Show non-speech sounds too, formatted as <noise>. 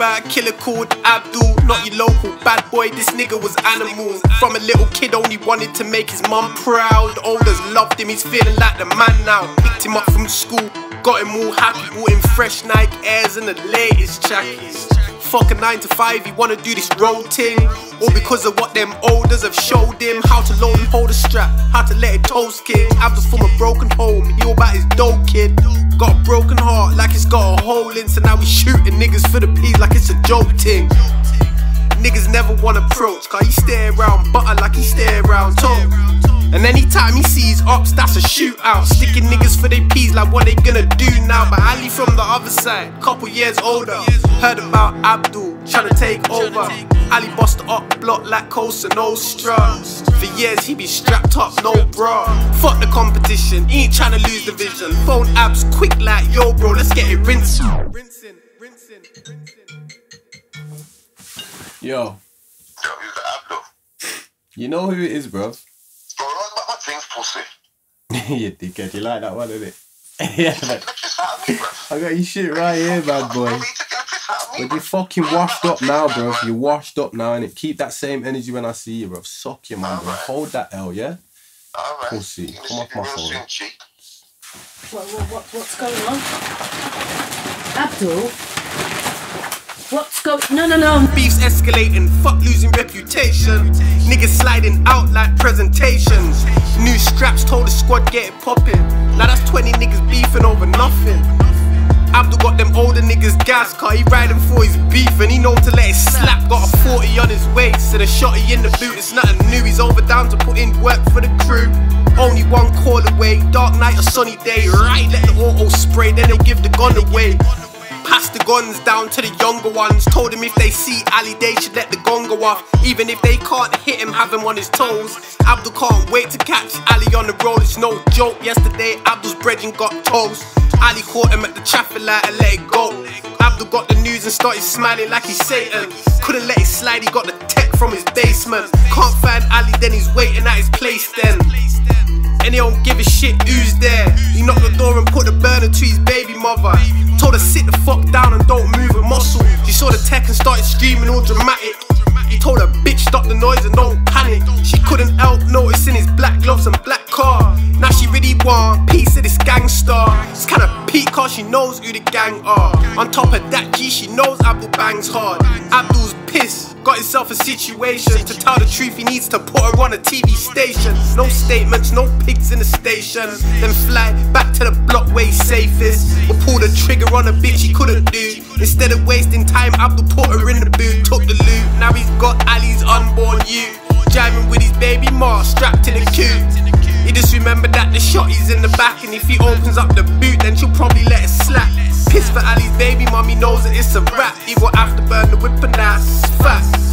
about killer called Abdul, not your local bad boy. This nigga was animal. From a little kid, only wanted to make his mum proud. Olders loved him, he's feeling like the man now. Picked him up from school, got him all happy, bought him fresh Nike Airs and the latest trackies. Fuck a 9 to 5, he wanna do this road thing. All because of what them elders have showed him. How to load and hold a strap, how to let it toast king. Abdul from a broken home, he all about his dope kid. Got a broken heart like it's got a hole in, so now we shooting niggas for the peas like it's a joke thing. Niggas never want approach, cause he stay around butter like he stay around toast. And anytime he sees ops, that's a shootout. Sticking niggas for their peas like what they gonna do now. But Ali from the other side, couple years older. Heard about Abdul trying to take over. Ali bust up block like Cosa Nostra. For years he be strapped up, no bra. Fuck the competition, he ain't trying to lose the vision. Phone abs quick like yo, bro, let's get it rinsing. Rinsing, rinsing, rinsing. Yo, Yo, who's the Abdul? you know who it is, bruv? Bro, run back my things, pussy. you dickhead, you like that one, innit? <laughs> yeah, Take man. the piss out of me, bro. I got your shit right here, bad boy. Bro, you taking the piss out of me, But you fucking washed up now, bro. You washed up now, and it keep that same energy when I see you, bro. Suck you, man, bro. Hold that L, yeah. Alright. Pussy, You gonna come off my phone. What, what, what, what's going on? Abdul? What's going... No, no, no. Beefs escalating, fuck losing reputation. Niggas sliding out like presentations. New straps told the squad get it popping. Now that's 20 niggas beefing over nothing. Abdul got them older niggas gas car, he riding for his beef and he know to let it slap. Got a 40 on his waist and a shotty in the boot, it's nothing new. He's over down to put in work for the crew. Only one call away, dark night or sunny day. Right, let the auto spray, then they'll give the gun away. Guns down to the younger ones. Told him if they see Ali, they should let the gun go off. Even if they can't hit him, have him on his toes. Abdul can't wait to catch Ali on the road. It's no joke. Yesterday, Abdul's brethren got toast. Ali caught him at the traffic light and let it go. Abdul got the news and started smiling like he's Satan. Couldn't let it slide, he got the tech from his basement. Can't find Ali, then he's waiting at his place then. And he don't give a shit who's there. He knocked the door and put the burner to his baby mother. Told her sit the fuck down his some black car. Now she really want piece of this gangster. It's kinda peak cause she knows who the gang are. On top of that G, she knows Abdul bangs hard. Abdul's pissed, got himself a situation. To tell the truth, he needs to put her on a TV station. No statements, no pigs in the station. Then fly back to the block where he's safest. Or pull the trigger on a bitch he couldn't do. Instead of wasting time, Abdul put her in the boot, took the loot. Now he's got Ali's unborn youth. Driving with his baby ma strapped to the coupe. He just remembered that the shotty's in the back, and if he opens up the boot, then she'll probably let it slap. Piss for Ali's baby, mommy knows that it's a wrap. He will have to burn the whip and that's fast.